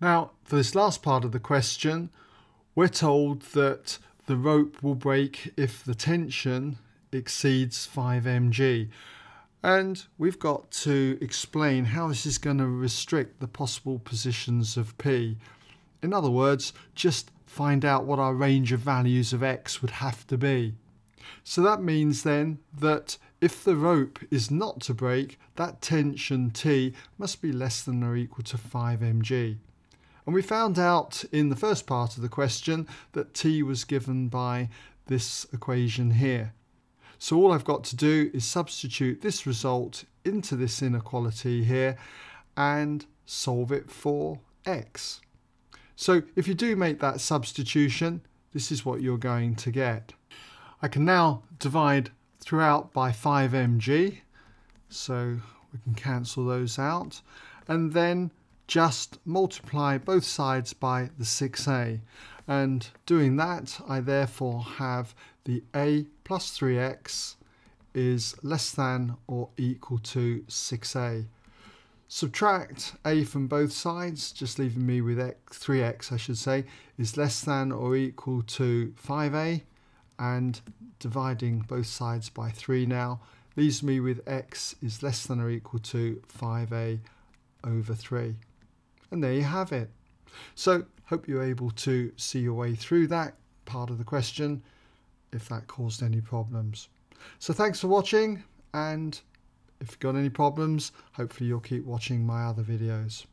Now, for this last part of the question, we're told that the rope will break if the tension exceeds 5 mg. And we've got to explain how this is going to restrict the possible positions of P. In other words, just find out what our range of values of X would have to be. So that means then that if the rope is not to break, that tension T must be less than or equal to 5 mg. And we found out in the first part of the question that T was given by this equation here. So all I've got to do is substitute this result into this inequality here and solve it for x. So if you do make that substitution, this is what you're going to get. I can now divide throughout by 5 mg, so we can cancel those out, and then just multiply both sides by the 6a. And doing that, I therefore have the a plus 3x is less than or equal to 6a. Subtract a from both sides, just leaving me with x, 3x I should say, is less than or equal to 5a and dividing both sides by 3 now leaves me with x is less than or equal to 5a over 3. And there you have it. So hope you're able to see your way through that part of the question if that caused any problems. So thanks for watching and if you've got any problems, hopefully you'll keep watching my other videos.